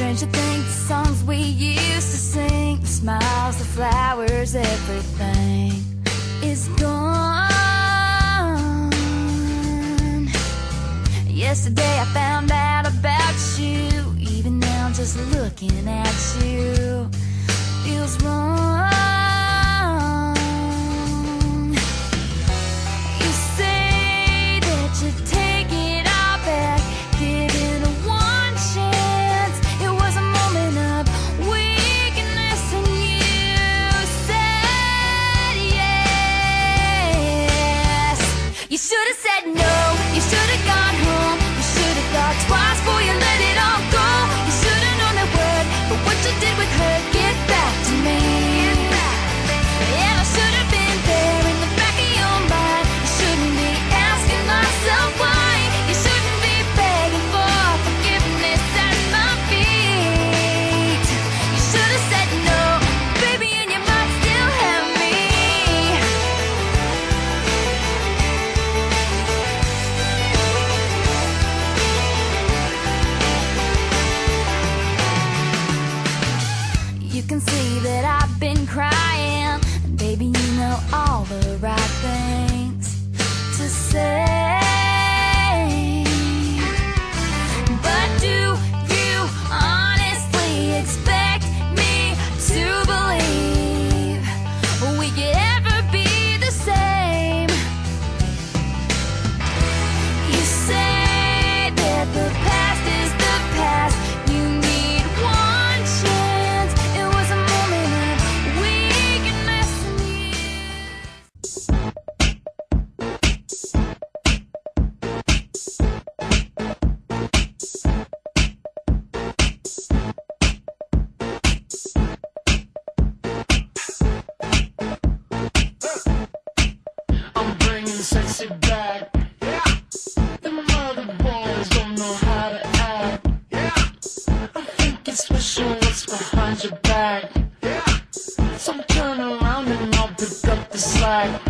Strange to think the songs we used to sing, the smiles, the flowers, everything is gone. Yesterday I found out about you, even now just looking at you feels wrong. all around. Bye.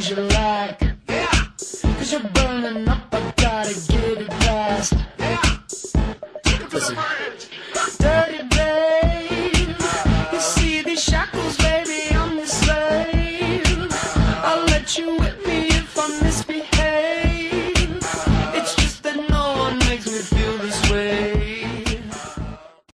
things you like. Yeah. Cause you're burning up, I gotta get it fast. Yeah. Take. Dirty babe. You see these shackles, baby, I'm the slave. I'll let you whip